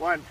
One.